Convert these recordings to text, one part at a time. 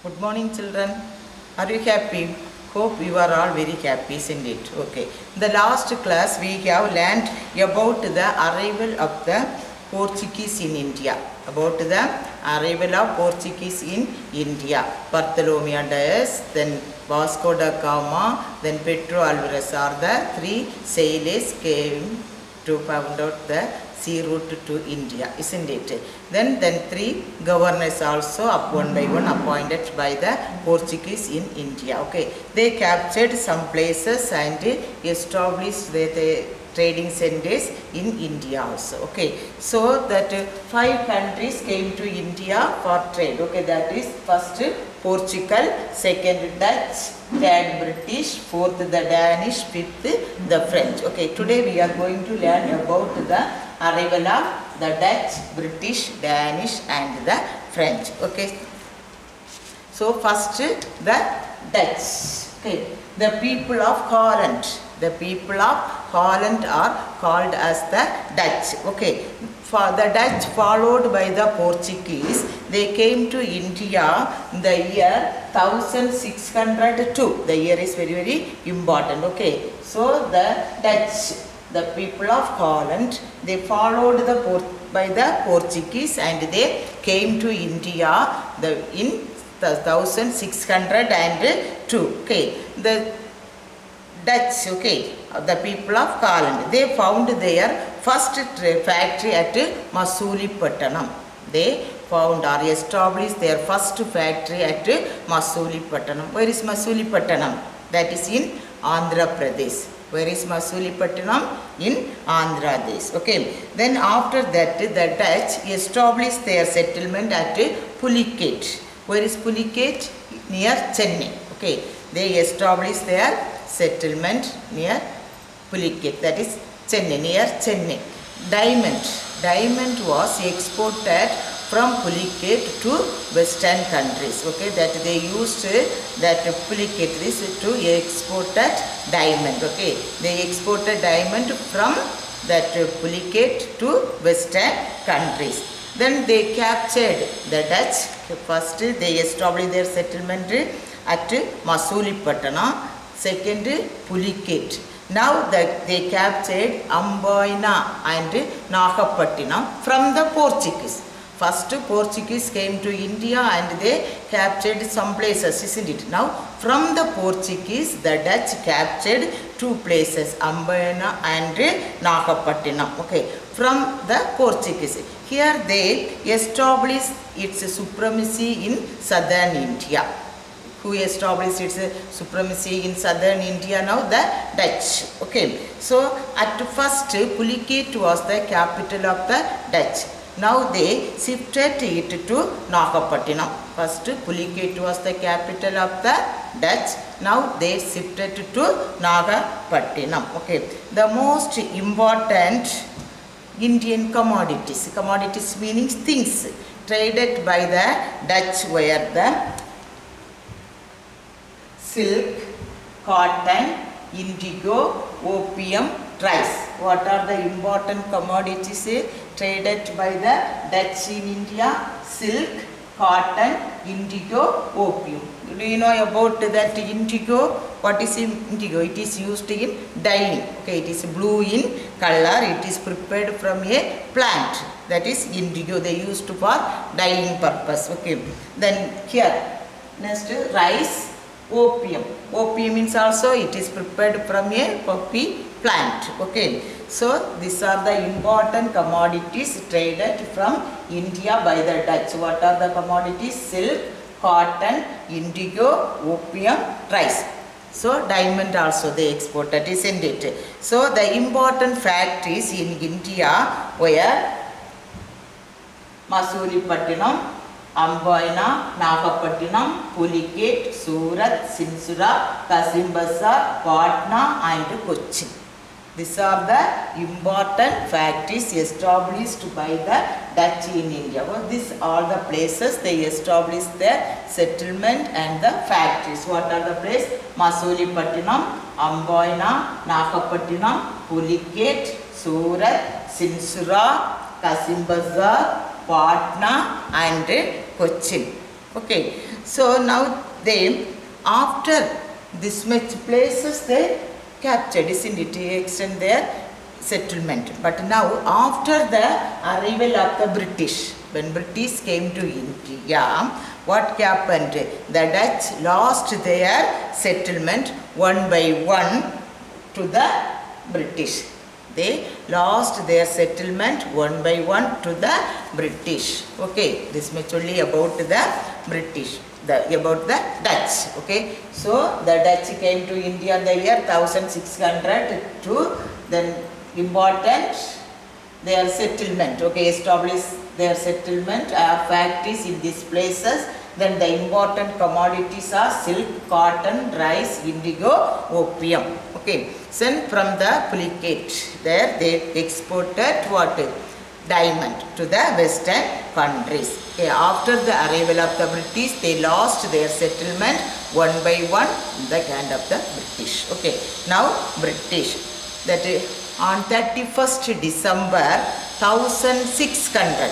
Good morning, children. Are you happy? Hope you are all very happy, isn't it? Okay. The last class, we have learned about the arrival of the Portuguese in India. About the arrival of Portuguese in India. Bartholomew Dias, then Vasco da Gama, then Pedro Alvarez are the three sailors came to found out the sea route to India, isn't it? Then, then three governors also one by one appointed by the Portuguese in India. Okay, they captured some places and established the, the trading centers in India also. Okay, so that five countries came to India for trade. Okay, that is first Portugal, second Dutch, third British, fourth the Danish, fifth the French. Okay, today we are going to learn about the arrival of the Dutch, British, Danish and the French. Okay, so first the Dutch. Okay, the people of Holland. The people of Holland are called as the Dutch. Okay, for the Dutch followed by the Portuguese, they came to India in the year 1602. The year is very very important. Okay, so the Dutch, the people of Holland, they followed the Port- by the Portuguese and they came to India the in the 1602. Okay, the Dutch, okay, the people of Holland, they found their first factory at Masulipattanam. They found or established their first factory at Masulipattanam. Where is Masulipattanam? That is in Andhra Pradesh. Where is Masulipatnam? In Andhra Pradesh. Okay. Then after that, the Dutch established their settlement at Pulicat. Where is Pulicat? Near Chennai. Okay. They established their settlement near Pulicat. That is Chennai, near Chennai. Diamond. Diamond was exported from Pulicat to western countries. Okay, that they used uh, that Pulicat this to export that diamond. Okay, they exported diamond from that Pulicat to western countries. Then they captured the Dutch. First they established their settlement at Masulipattanam. Second Pulicat. Now that they captured Amboina and Nagapattinam from the Portuguese. First Portuguese came to India and they captured some places, isn't it? Now from the Portuguese, the Dutch captured two places, Amboina and Nagapattinam. Okay, from the Portuguese. Here they established its supremacy in southern India who established its supremacy in southern India now the Dutch. Okay, so at first Pulicat was the capital of the Dutch. Now they shifted it to Nagapattinam. First Pulicat was the capital of the Dutch. Now they shifted it to Nagapattinam. Okay, the most important Indian commodities. Commodities meaning things traded by the Dutch were the silk, cotton, indigo, opium, rice. What are the important commodities traded by the Dutch in India? Silk, cotton, indigo, opium. Do you know about that indigo? What is indigo? It is used in dyeing. Okay, it is blue in color. It is prepared from a plant. That is indigo. They used for dyeing purpose. Okay. Then here, next rice, opium. Opium means also it is prepared from a poppy plant. Okay. So these are the important commodities traded from India by the Dutch. What are the commodities? Silk, cotton, indigo, opium, rice. So diamond also they exported, isn't it? So the important factories in India were Masulipattinam, Amboina, Nagapattinam, Pulicat, Surat, Sinsura, Kasimbazar, Patna and Cochin. These are the important factories established by the Dutch in India. Well, these are the places they established their settlement and the factories. What are the places? Masulipattinam, Amboina, Nagapattinam, Pulicat, Surat, Sinsura, Kasimbazar, Patna and Cochin. Okay. So now they, after this much places they captured, isn't it? To extend their settlement. But now after the arrival of the British, when British came to India, what happened? The Dutch lost their settlement one by one to the British. They lost their settlement one by one to the British. Okay, this much only about the British, the about the Dutch. Okay, so the Dutch came to India in the year 1600 to then important their settlement. Okay, establish their settlement uh, factories in these places. Then the important commodities are silk, cotton, rice, indigo, opium. Okay, sent from the Pulicat. There they exported what? Diamond to the western countries. After the arrival of the British, they lost their settlement one by one in the hand of the British. Okay, now British. That on 31st December 1600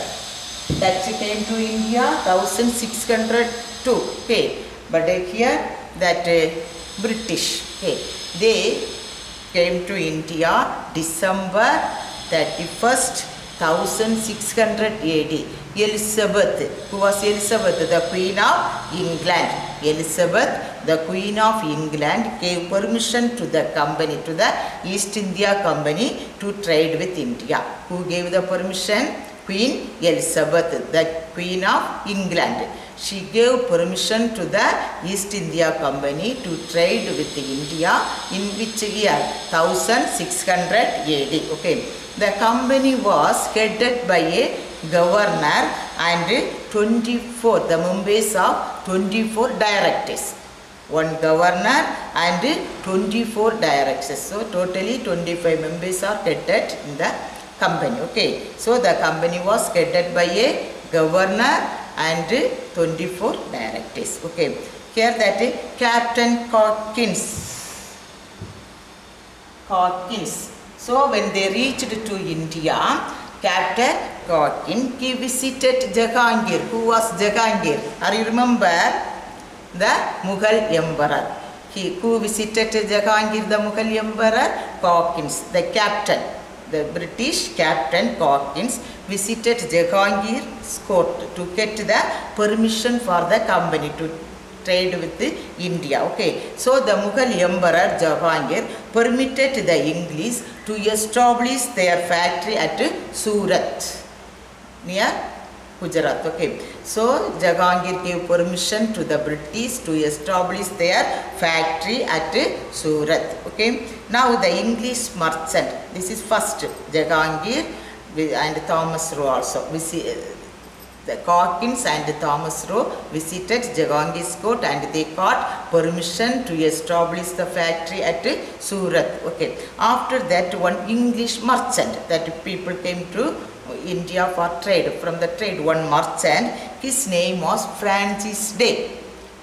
that came to India 1602 okay but uh, here that uh, British okay they came to India December 31st 1600 AD Elizabeth who was Elizabeth the queen of England Elizabeth the queen of England gave permission to the company to the East India company to trade with India who gave the permission Queen Elizabeth, the Queen of England. She gave permission to the East India Company to trade with India in which year? 1600 AD. Okay. The company was headed by a governor and 24, the members of 24 directors. One governor and 24 directors. So totally 25 members are headed in the company. Okay. So the company was headed by a governor and 24 directors. Okay. Here that is captain Hawkins Hawkins so when they reached to India captain Hawkins he visited Jahangir. Who was Jahangir? Are you remember? The Mughal emperor. He who visited Jahangir the Mughal emperor? Hawkins the captain. The British Captain Hawkins visited Jahangir's court to get the permission for the company to trade with India. Okay, so the Mughal Emperor Jahangir permitted the English to establish their factory at Surat near Gujarat. Okay, so Jahangir gave permission to the British to establish their factory at Surat. Okay, now the English merchant, this is first Jahangir and Thomas Roe also. Visi- the Hawkins and Thomas Roe visited Jahangir's court and they got permission to establish the factory at Surat. Okay. After that, one English merchant that people came to India for trade. From the trade, one merchant, his name was Francis Day.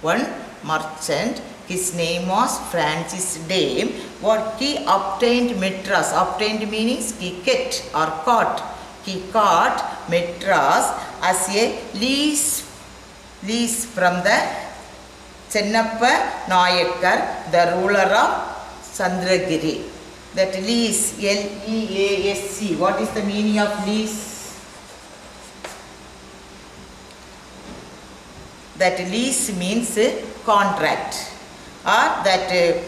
One merchant, his name was Francis Day. What he obtained Madras, obtained means he get or caught. He caught Madras as a lease, lease from the Chennappa Nayakar, the ruler of Chandragiri. That lease, L-E-A-S-C, what is the meaning of lease? That lease means contract or that uh,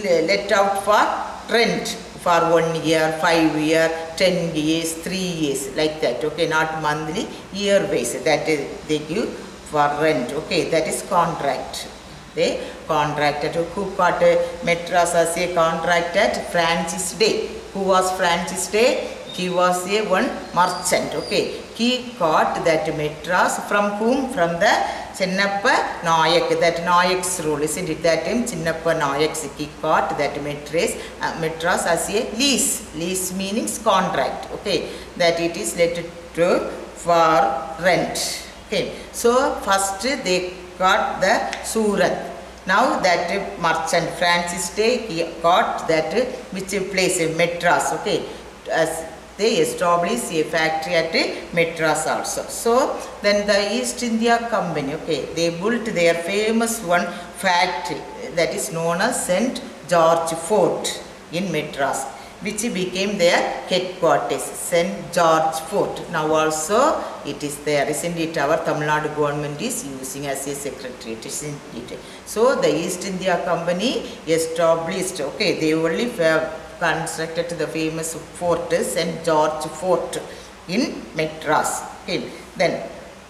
let out for rent for one year, five year, ten years, three years like that. Okay, not monthly, year base. That is they give for rent. Okay, that is contract. They contracted who got a Madras as a contracted Francis Day. Who was Francis Day? He was a one merchant. Okay, he got that Madras from whom? From the Chinnappa Nayak, that Nayak's rule, isn't it? That time Chinnappa Nayak's got that Madras, uh, Madras as a lease. Lease means contract. Okay, that it is let to for rent. Okay, so first they got the Surat. Now that merchant Francis Day he got that which place Madras. Okay, as they established a factory at a Madras also. So then the East India Company, okay, they built their famous one factory that is known as St. George Fort in Madras which became their headquarters, St. George Fort. Now also it is there, isn't it? Our Tamil Nadu government is using as a secretariat, isn't it? So the East India Company established, okay, they only fa- constructed the famous fort, St. George Fort in Madras. Okay, then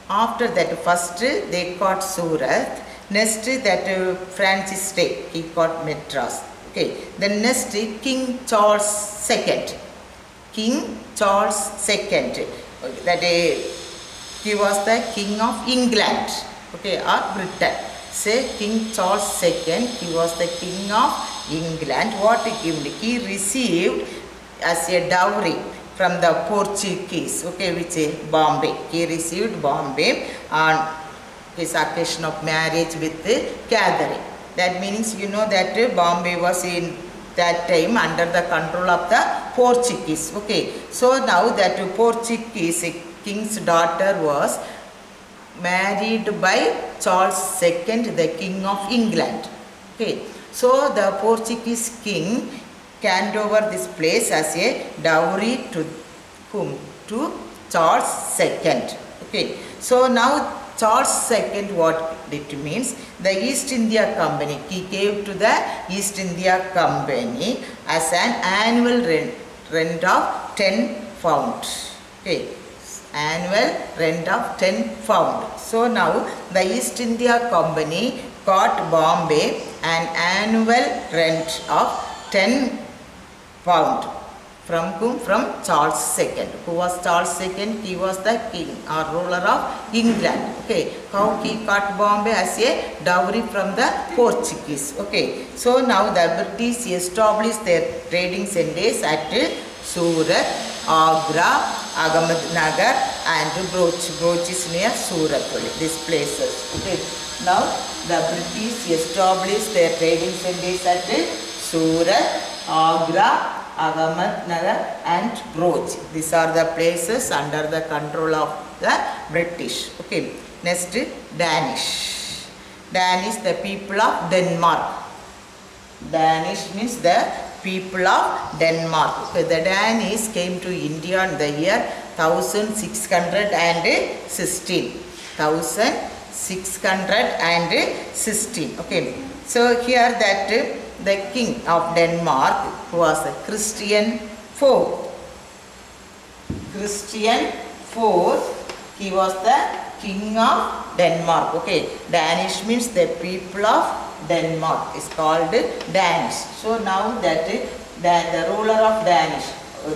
after that first they got Surat, next that uh, Francis Day, he got Madras. Okay, then next King Charles II. King Charles II. That uh, he was the King of England. Okay, or Britain. Say King Charles II, he was the King of England. What he gave? He received as a dowry from the Portuguese, okay, which is Bombay. He received Bombay on his occasion of marriage with the Catherine. That means you know that Bombay was in that time under the control of the Portuguese. Okay, so now that Portuguese king's daughter was married by Charles II, the King of England. Okay, so the Portuguese king handed over this place as a dowry to whom? To Charles II. Okay, so now Charles II what it means? The East India Company, he gave to the East India Company as an annual rent, rent of 10 pound. Okay, annual rent of 10 pound. So now the East India Company got Bombay an annual rent of 10 pound from whom? From Charles II. Who was Charles II? He was the king or ruler of England. Okay, how he got Bombay as a dowry from the Portuguese. Okay, so now the British established their trading centers at Surat, Agra, Ahmednagar and Broach. Broach is near Surat these places. Okay. Now the British established their trading centers at Surat, Agra, Ahmednagar and Broach. These are the places under the control of the British. Okay. Next Danish. Danish the people of Denmark. Danish means the people of Denmark. The Danes came to India in the year 1616. 1616. Okay. So here that uh, the king of Denmark was a Christian fourth. Christian fourth. He was the king of Denmark. Okay. Danish means the people of Denmark is called Danish. So now that the, ruler of Danish,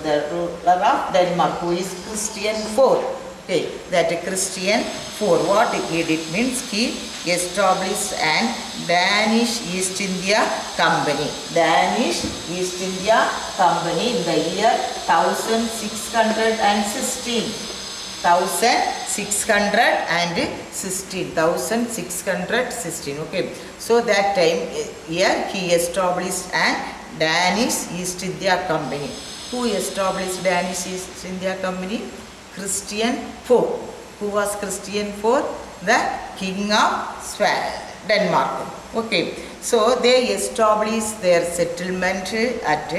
the ruler of Denmark who is Christian fourth. Okay, that Christian for what it, it means he established an Danish East India Company. Danish East India Company in the year 1616. 1616 1616 okay. So that time here he established an danish east india company. Who established danish east india company? Christian four who was christian four the king of denmark. Okay. So they established their settlement at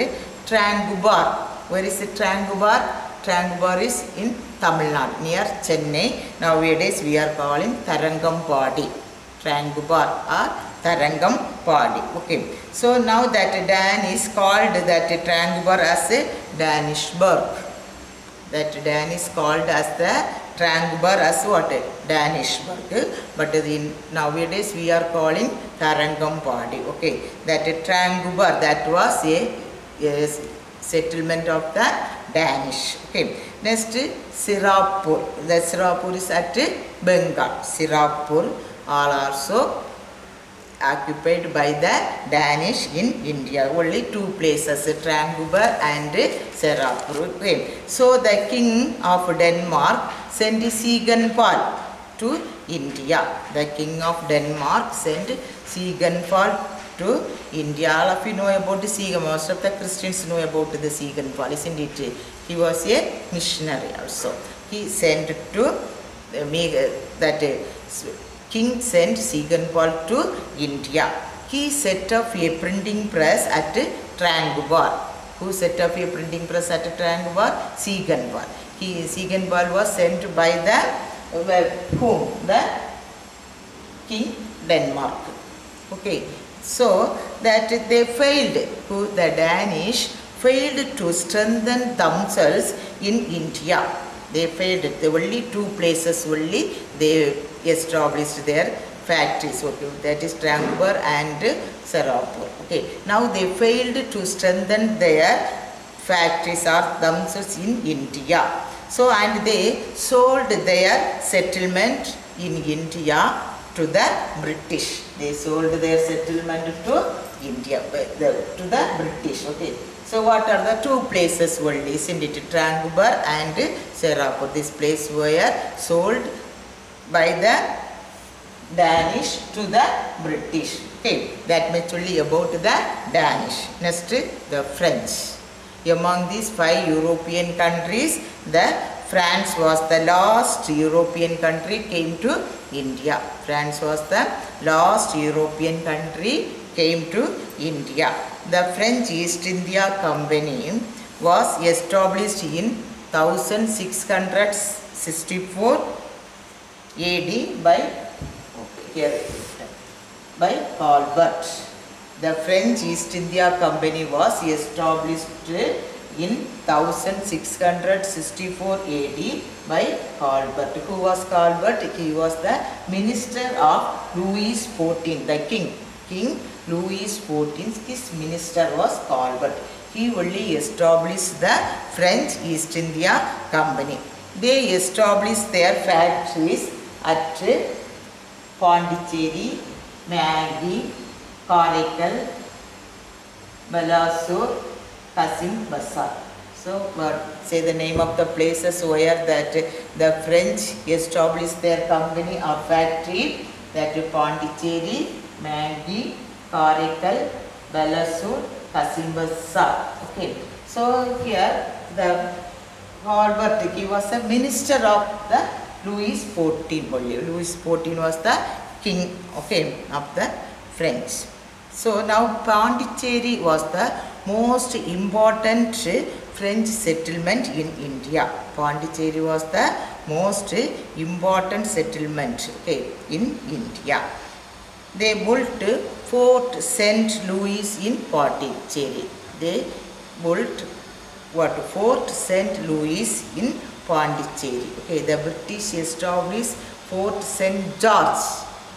trangubar where is it trangubar trangubar is in tamil nadu near chennai nowadays we are calling Tharangampadi. Trangubar or Tharangampadi. Okay. So now that Dan is called that Trangubar as a Danishburg. That Dan is called as the Trangubar as what? Danishburg. But in nowadays we are calling Tharangampadi. Okay. That Trangubar that was a, a settlement of the Danish. Okay. Next Sirapur. The Sirapur is at Bengal. Sirapur are also occupied by the Danish in India. Only two places, Trangubar and Sirapur. Okay. So the king of Denmark sent Ziegenbalg to India. The king of Denmark sent Ziegenbalg to India. All of you know about the Sigan. Most of the Christians know about the Ziegenbalg, isn't it? He was a missionary also. He sent to uh, make uh, that uh, king sent Ziegenbalg to India. He set up a printing press at Tranguvar. Who set up a printing press at Tranguvar? Ziegenbalg. He Ziegenbalg was sent by the whom the King Denmark. Okay, so that they failed, who the Danish failed to strengthen themselves in India. They failed. The only two places only they established their factories. Okay, that is Trangbar and Sarapur. Okay, now they failed to strengthen their factories or themselves in India. So and they sold their settlement in India to the British. They sold their settlement to India, uh, to the British. Okay. So what are the two places only? Isn't it Trangubar and Serapur? This place were sold by the Danish to the British. Okay, that much only about the Danish. Next, the French. Among these five European countries, the France was the last European country came to India. France was the last European country came to India. The French East India Company was established in 1664 AD by here by Colbert. The French East India Company was established in 1664 AD by Colbert. Who was Colbert? He was the minister of Louis XIV, the king. King Louis XIV, his minister was Colbert. He only established the French East India Company. They established their factories at Pondicherry, Mahe, Karaikal, Balasore, Kasim Bazar. So, what say the name of the places where that the French established their company or factory that Pondicherry, Mahe, Karaikal, Balasore, Kasim Bazar. Okay. So, here the Colbert, he was a minister of the Louis XIV. Louis XIV was the king, okay, of the French. So now Pondicherry was the most important French settlement in India. Pondicherry was the most important settlement, okay, in India. They built Fort St. Louis in Pondicherry. They built what Fort St. Louis in Pondicherry. Okay, the British established Fort St. George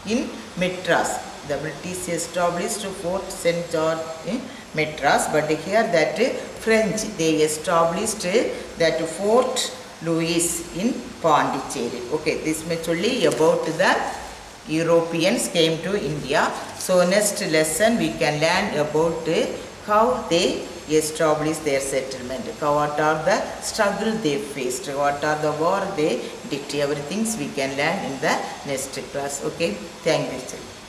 in Madras. The British established Fort St. George in Madras, but here that French they established that Fort Louis in Pondicherry. Okay, this much only about the Europeans came to India. So next lesson we can learn about how they established their settlement, what are the struggle they faced, what are the war they did. Everything we can learn in the next class. Okay, thank you.